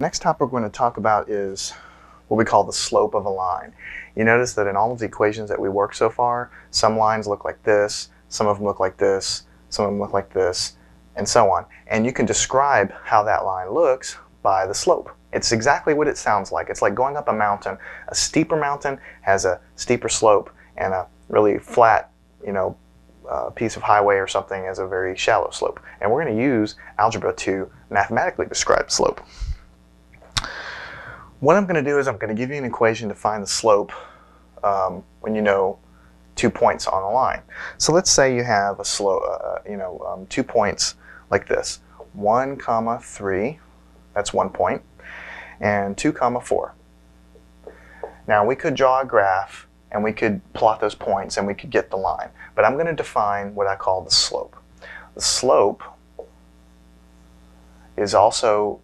Next topic we're going to talk about is what we call the slope of a line. You notice that in all of the equations that we worked so far, some lines look like this, some of them look like this, some of them look like this, and so on. And you can describe how that line looks by the slope. It's exactly what it sounds like. It's like going up a mountain. A steeper mountain has a steeper slope, and a really flat, you know, uh, piece of highway or something has a very shallow slope. And we're going to use algebra to mathematically describe slope. What I'm going to do is I'm going to give you an equation to find the slope um, when you know two points on a line. So let's say you have a slope, uh, uh, you know, um, two points like this, one comma three, that's one point, and two comma four. Now we could draw a graph and we could plot those points and we could get the line. But I'm going to define what I call the slope. The slope is also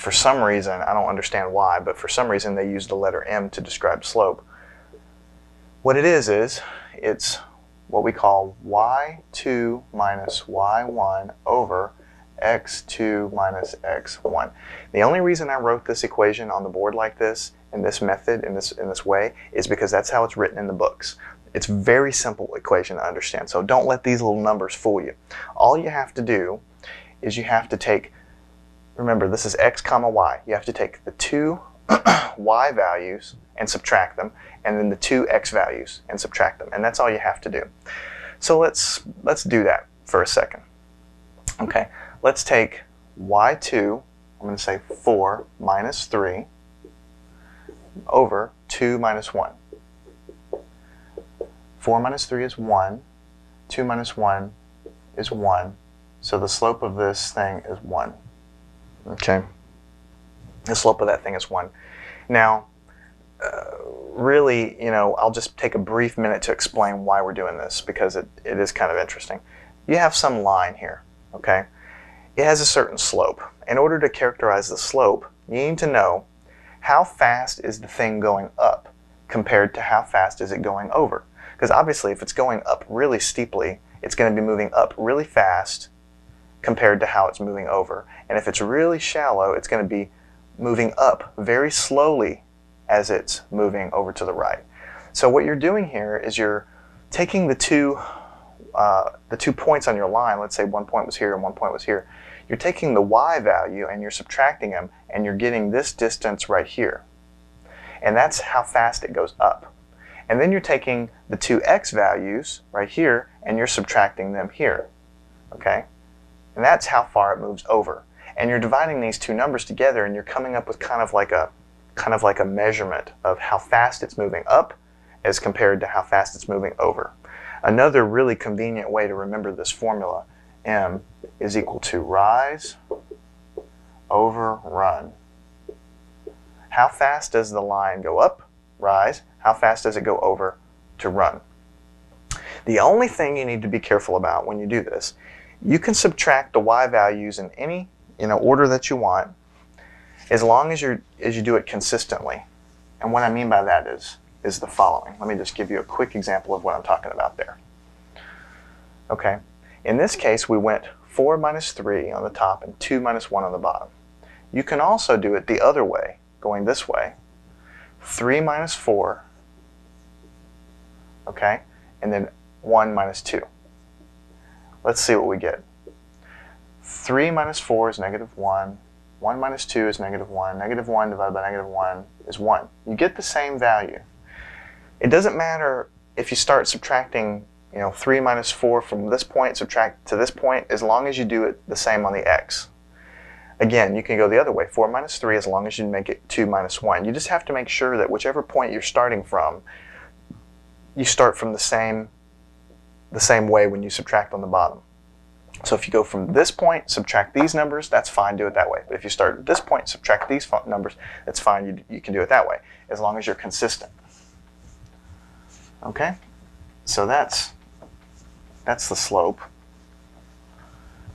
for some reason, I don't understand why, but for some reason they use the letter m to describe slope. What it is is it's what we call y2 minus y1 over x2 minus x1. The only reason I wrote this equation on the board like this, in this method, in this, in this way, is because that's how it's written in the books. It's a very simple equation to understand, so don't let these little numbers fool you. All you have to do is you have to take remember this is x comma y. You have to take the two y values and subtract them, and then the two x values and subtract them. And that's all you have to do. So let's, let's do that for a second. Okay, let's take y2, I'm going to say 4 minus 3 over 2 minus 1. 4 minus 3 is 1. 2 minus 1 is 1. So the slope of this thing is 1. Okay. The slope of that thing is 1. Now, uh, really, you know, I'll just take a brief minute to explain why we're doing this because it, it is kind of interesting. You have some line here, okay? It has a certain slope. In order to characterize the slope, you need to know how fast is the thing going up compared to how fast is it going over. Because obviously, if it's going up really steeply, it's going to be moving up really fast compared to how it's moving over. And if it's really shallow, it's going to be moving up very slowly as it's moving over to the right. So what you're doing here is you're taking the two, uh, the two points on your line, let's say one point was here and one point was here, you're taking the y value and you're subtracting them and you're getting this distance right here. And that's how fast it goes up. And then you're taking the two x values right here and you're subtracting them here. Okay? And that's how far it moves over. And you're dividing these two numbers together and you're coming up with kind of like a kind of like a measurement of how fast it's moving up as compared to how fast it's moving over. Another really convenient way to remember this formula, m is equal to rise over run. How fast does the line go up, rise? How fast does it go over to run? The only thing you need to be careful about when you do this you can subtract the y values in any you know, order that you want as long as, you as you do it consistently. And what I mean by that is, is the following. Let me just give you a quick example of what I'm talking about there. Okay, in this case we went 4 minus 3 on the top and 2 minus 1 on the bottom. You can also do it the other way, going this way. 3 minus 4, okay, and then 1 minus 2. Let's see what we get. 3 minus 4 is negative 1. 1 minus 2 is negative 1. Negative 1 divided by negative 1 is 1. You get the same value. It doesn't matter if you start subtracting you know, 3 minus 4 from this point, subtract to this point, as long as you do it the same on the x. Again, you can go the other way. 4 minus 3 as long as you make it 2 minus 1. You just have to make sure that whichever point you're starting from, you start from the same the same way when you subtract on the bottom. So if you go from this point, subtract these numbers, that's fine, do it that way. But if you start at this point, subtract these numbers, that's fine, you, you can do it that way, as long as you're consistent. Okay? So that's, that's the slope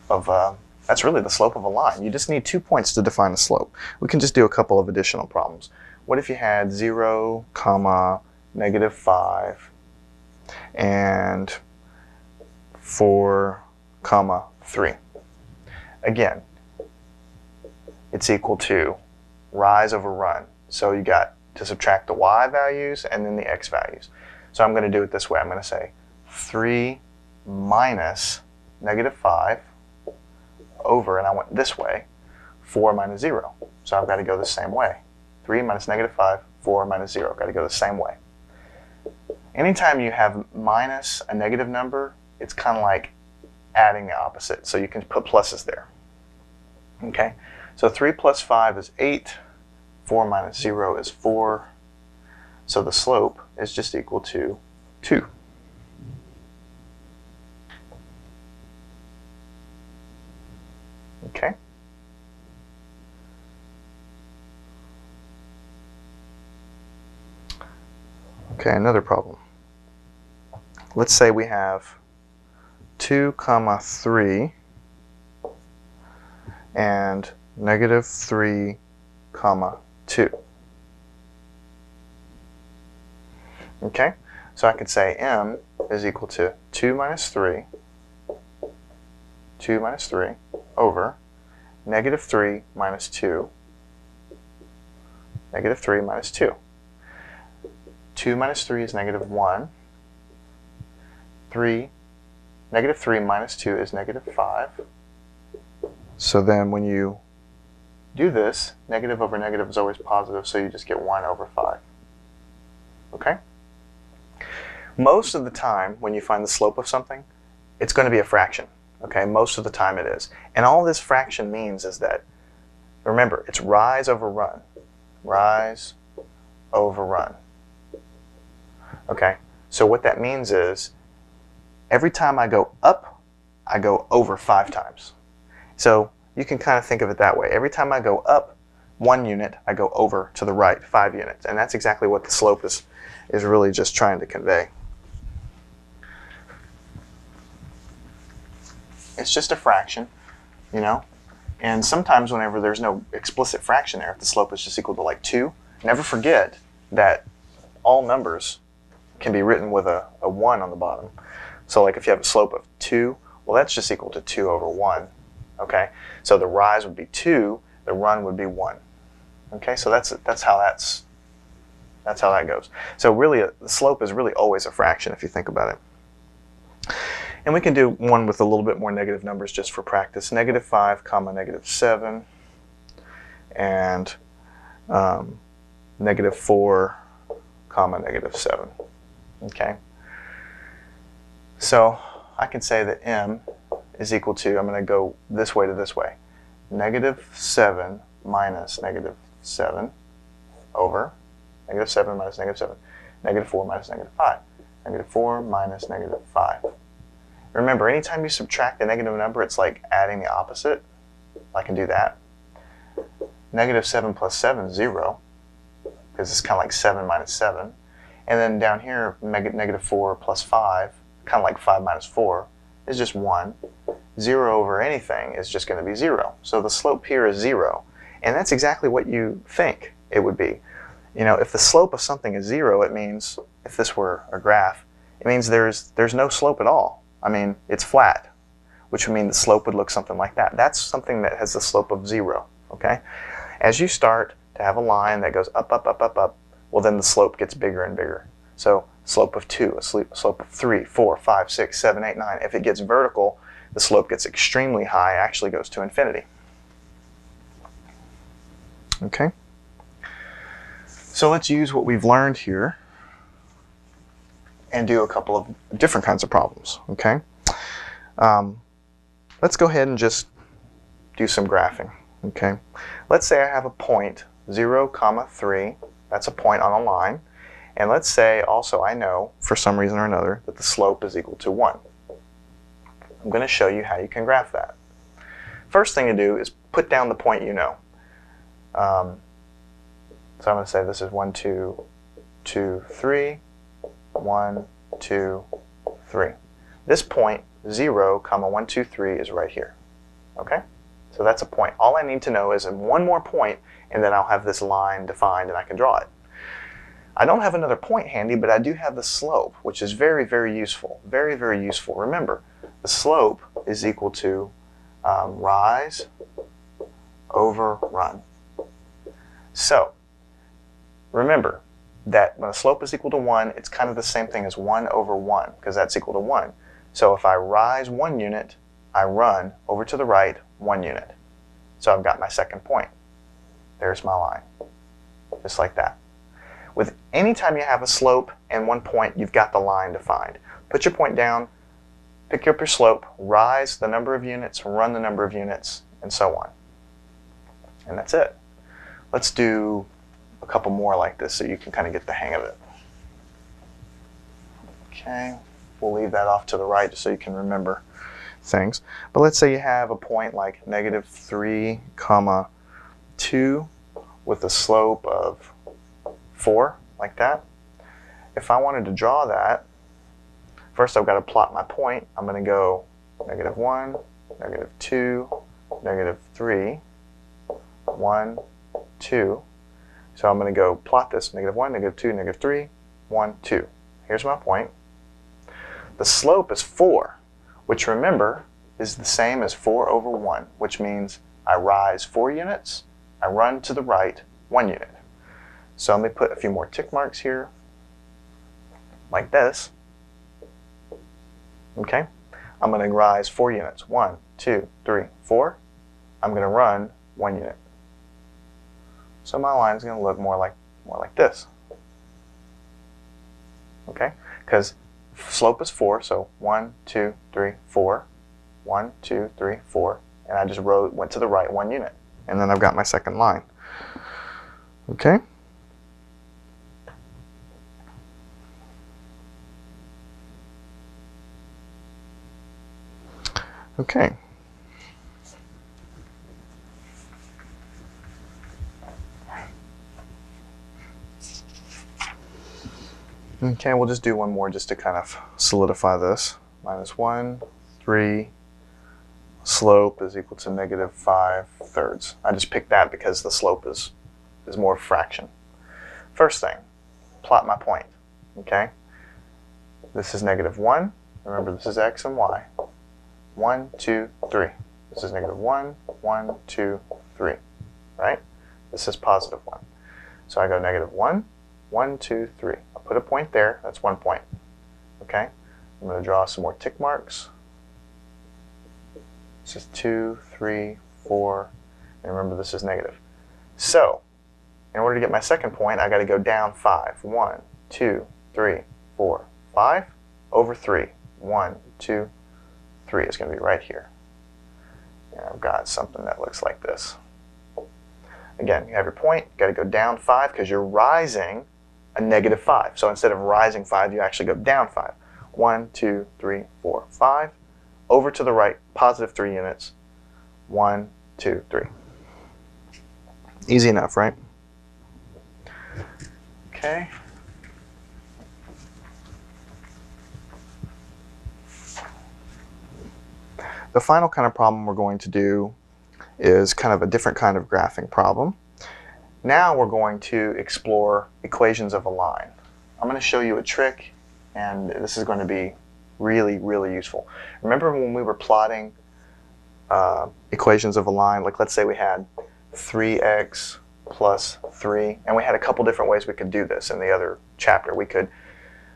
of, uh, that's really the slope of a line. You just need two points to define a slope. We can just do a couple of additional problems. What if you had 0, comma, negative 5, and 4 comma 3. Again, it's equal to rise over run. So you got to subtract the y values and then the x values. So I'm going to do it this way. I'm going to say 3 minus negative 5 over, and I went this way, 4 minus 0. So I've got to go the same way. 3 minus negative 5, 4 minus 0. I've got to go the same way. Anytime you have minus a negative number, it's kind of like adding the opposite. So you can put pluses there. Okay, so 3 plus 5 is 8. 4 minus 0 is 4. So the slope is just equal to 2. Okay. Okay, another problem. Let's say we have 2 comma 3 and negative 3 comma 2. Okay, so I could say m is equal to 2 minus 3, 2 minus 3 over negative 3 minus 2, negative 3 minus 2. 2 minus 3 is negative 1. 3, negative 3 minus 2 is negative 5. So then when you do this, negative over negative is always positive, so you just get 1 over 5. Okay? Most of the time, when you find the slope of something, it's going to be a fraction. Okay, most of the time it is. And all this fraction means is that, remember, it's rise over run. Rise over run. Okay, so what that means is every time I go up, I go over five times. So you can kind of think of it that way. Every time I go up one unit, I go over to the right five units. And that's exactly what the slope is, is really just trying to convey. It's just a fraction, you know? And sometimes whenever there's no explicit fraction there, if the slope is just equal to like 2, never forget that all numbers can be written with a, a 1 on the bottom. So like if you have a slope of 2, well that's just equal to 2 over 1. Okay, so the rise would be 2, the run would be 1. Okay, so that's that's how that's that's how that goes. So really, a, the slope is really always a fraction if you think about it. And we can do one with a little bit more negative numbers just for practice. Negative 5, comma, negative 7, and um, negative 4, comma, negative 7. Okay? So I can say that m is equal to, I'm going to go this way to this way, negative 7 minus negative 7 over negative 7 minus negative 7, negative 4 minus negative 5, negative 4 minus negative 5. Remember, anytime you subtract a negative number, it's like adding the opposite. I can do that. Negative 7 plus 7 is 0, because it's kind of like 7 minus 7. And then down here, negative 4 plus 5, kind of like 5 minus 4, is just 1. 0 over anything is just going to be 0. So the slope here is 0. And that's exactly what you think it would be. You know, if the slope of something is 0, it means, if this were a graph, it means there's, there's no slope at all. I mean, it's flat, which would mean the slope would look something like that. That's something that has a slope of 0. Okay? As you start to have a line that goes up, up, up, up, up, well, then the slope gets bigger and bigger. So slope of 2, a slope of 3, 4, 5, 6, 7, 8, 9. If it gets vertical, the slope gets extremely high, actually goes to infinity. Okay? So let's use what we've learned here and do a couple of different kinds of problems. Okay? Um, let's go ahead and just do some graphing. Okay? Let's say I have a point 0, comma 3. That's a point on a line. And let's say also I know, for some reason or another, that the slope is equal to 1. I'm going to show you how you can graph that. First thing to do is put down the point you know. Um, so I'm going to say this is 1, 2, 2, 3, 1, 2, 3. This point, 0, comma 1, 2, 3 is right here. Okay? So that's a point. All I need to know is one more point, and then I'll have this line defined and I can draw it. I don't have another point handy, but I do have the slope, which is very, very useful. Very, very useful. Remember, the slope is equal to um, rise over run. So, remember that when a slope is equal to 1, it's kind of the same thing as 1 over 1, because that's equal to 1. So if I rise 1 unit, I run over to the right 1 unit. So I've got my second point. There's my line, just like that. With any time you have a slope and one point, you've got the line defined. Put your point down, pick up your slope, rise the number of units, run the number of units, and so on. And that's it. Let's do a couple more like this so you can kind of get the hang of it. Okay, we'll leave that off to the right just so you can remember things. But let's say you have a point like negative 3 comma 2 with a slope of 4, like that. If I wanted to draw that, first I've got to plot my point. I'm going to go negative 1, negative 2, negative 3, 1, 2. So I'm going to go plot this, negative 1, negative 2, negative 3, 1, 2. Here's my point. The slope is 4, which remember is the same as 4 over 1, which means I rise 4 units, I run to the right 1 unit. So let me put a few more tick marks here, like this. Okay, I'm going to rise 4 units. 1, 2, 3, 4. I'm going to run 1 unit. So my line is going to look more like more like this. Okay, because slope is 4, so 1, 2, 3, 4. 1, 2, 3, 4. And I just wrote, went to the right one unit. And then I've got my second line. Okay? Okay. Okay, we'll just do one more just to kind of solidify this. Minus 1, 3, slope is equal to negative 5 thirds. I just picked that because the slope is, is more fraction. First thing, plot my point. Okay? This is negative 1. Remember, this is x and y. 1, 2, 3. This is negative 1, 1, 2, 3. Right? This is positive 1. So I go negative 1, 1, 2, 3. I'll put a point there. That's one point. Okay? I'm going to draw some more tick marks. This is 2, 3, 4, and remember this is negative. So, in order to get my second point, i got to go down 5. 1, 2, 3, 4, 5, over 3. 1, 2, 3 is going to be right here. And I've got something that looks like this. Again, you have your point, you got to go down 5 because you're rising a negative 5. So instead of rising 5, you actually go down 5. 1, 2, 3, 4, 5 over to the right, positive 3 units. One, two, three. Easy enough, right? Okay. The final kind of problem we're going to do is kind of a different kind of graphing problem. Now we're going to explore equations of a line. I'm going to show you a trick, and this is going to be really, really useful. Remember when we were plotting uh, equations of a line, like let's say we had 3x plus 3, and we had a couple different ways we could do this in the other chapter. We could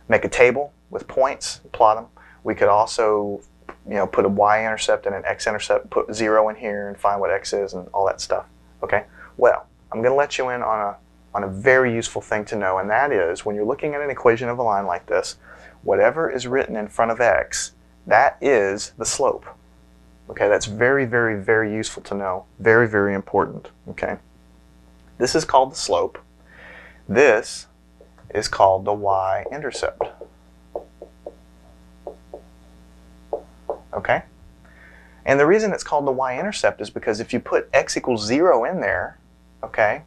make a table with points, plot them. We could also you know, put a y-intercept and an x-intercept, put 0 in here and find what x is and all that stuff. Okay? Well, I'm going to let you in on a, on a very useful thing to know, and that is when you're looking at an equation of a line like this, whatever is written in front of x, that is the slope. Okay, that's very, very, very useful to know. Very, very important. Okay, this is called the slope. This is called the y-intercept. Okay? And the reason it's called the y-intercept is because if you put x equals 0 in there, okay,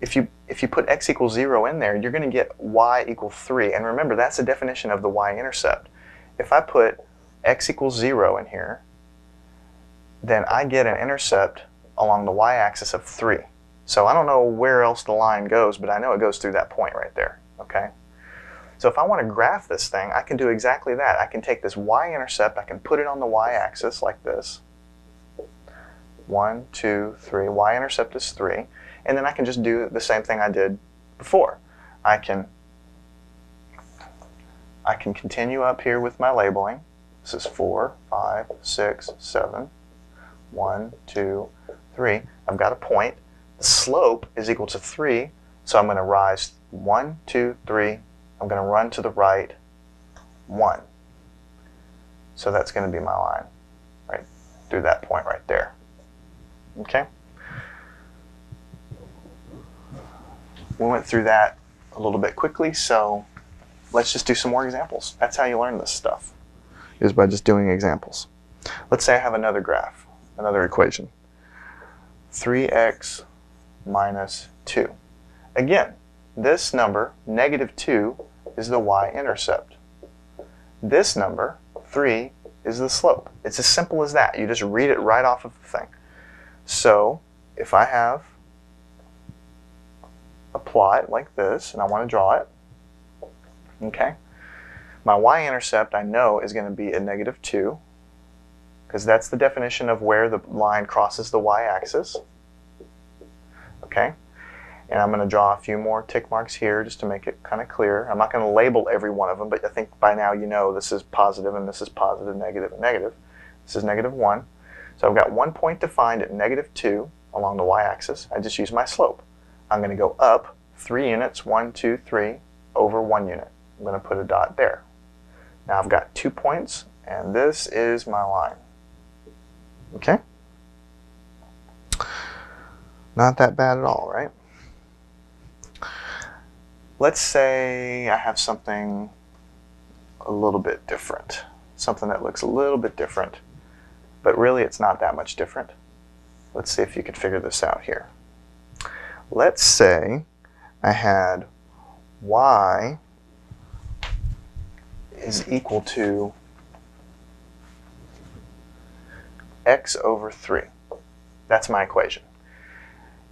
if you if you put x equals 0 in there, you're going to get y equals 3. And remember, that's the definition of the y-intercept. If I put x equals 0 in here, then I get an intercept along the y-axis of 3. So I don't know where else the line goes, but I know it goes through that point right there. Okay. So if I want to graph this thing, I can do exactly that. I can take this y-intercept, I can put it on the y-axis like this. 1, 2, 3. Y-intercept is 3. And then I can just do the same thing I did before. I can I can continue up here with my labeling. This is four, five, six, seven, one, two, three. I've got a point. The slope is equal to 3, so I'm going to rise one, two, three. I'm going to run to the right 1. So that's going to be my line right through that point right there. Okay? We went through that a little bit quickly, so let's just do some more examples. That's how you learn this stuff, is by just doing examples. Let's say I have another graph, another equation. 3x minus 2. Again, this number, negative 2, is the y-intercept. This number, 3, is the slope. It's as simple as that. You just read it right off of the thing. So if I have a plot like this, and I want to draw it, okay, my y-intercept I know is going to be a negative 2, because that's the definition of where the line crosses the y-axis. Okay, and I'm going to draw a few more tick marks here just to make it kind of clear. I'm not going to label every one of them, but I think by now you know this is positive and this is positive, negative, and negative. This is negative 1. So I've got one point defined at negative 2 along the y-axis. I just use my slope. I'm going to go up 3 units, 1, 2, 3, over 1 unit. I'm going to put a dot there. Now I've got two points, and this is my line. Okay? Not that bad at all, right? Let's say I have something a little bit different. Something that looks a little bit different, but really it's not that much different. Let's see if you can figure this out here. Let's say I had y is equal to x over 3. That's my equation.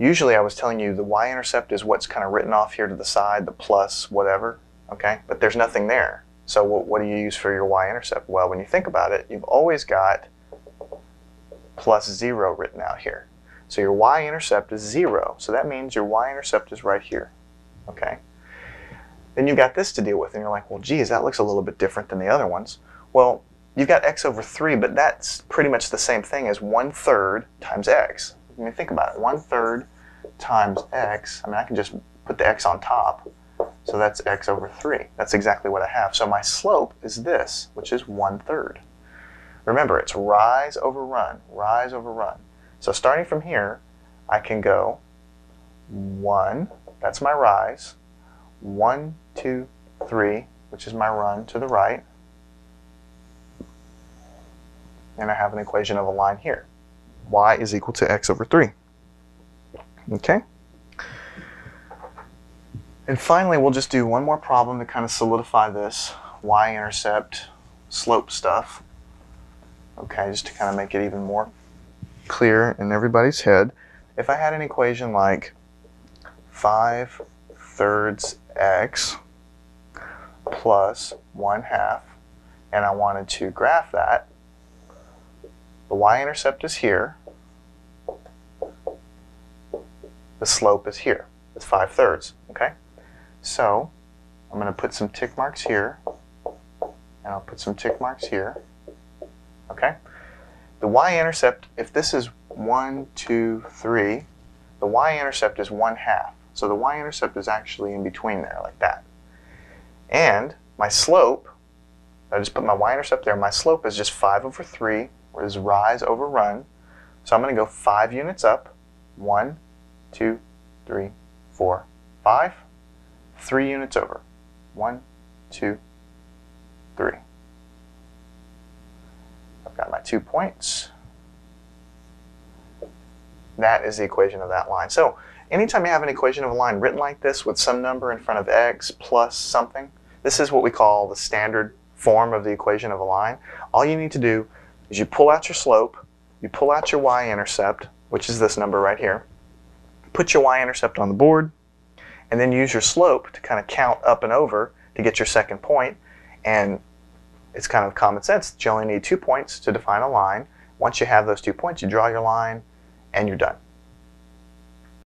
Usually I was telling you the y-intercept is what's kind of written off here to the side, the plus whatever, okay? But there's nothing there. So what, what do you use for your y-intercept? Well, when you think about it, you've always got plus 0 written out here. So your y-intercept is 0. So that means your y-intercept is right here, okay? Then you've got this to deal with, and you're like, well, geez, that looks a little bit different than the other ones. Well, you've got x over 3, but that's pretty much the same thing as 1 third times x. I mean, think about it. 1 third times x, I mean, I can just put the x on top. So that's x over 3. That's exactly what I have. So my slope is this, which is 1 third. Remember, it's rise over run, rise over run. So starting from here, I can go 1, that's my rise, 1, 2, 3, which is my run to the right. And I have an equation of a line here. y is equal to x over 3. Okay? And finally, we'll just do one more problem to kind of solidify this y-intercept slope stuff. Okay, just to kind of make it even more clear in everybody's head. If I had an equation like 5 thirds x plus 1 half, and I wanted to graph that, the y-intercept is here, the slope is here. It's 5 thirds, okay? So I'm going to put some tick marks here, and I'll put some tick marks here, okay? The y-intercept, if this is 1, 2, 3, the y-intercept is 1 half. So the y-intercept is actually in between there, like that. And my slope, I just put my y-intercept there, my slope is just 5 over 3, or is rise over run. So I'm going to go 5 units up, 1, two, three, four, five. Three units over. One, two, three. I've got my two points. That is the equation of that line. So anytime you have an equation of a line written like this with some number in front of x plus something, this is what we call the standard form of the equation of a line. All you need to do is you pull out your slope, you pull out your y-intercept, which is this number right here, put your y-intercept on the board, and then use your slope to kind of count up and over to get your second point. And it's kind of common sense that you only need two points to define a line. Once you have those two points, you draw your line and you're done.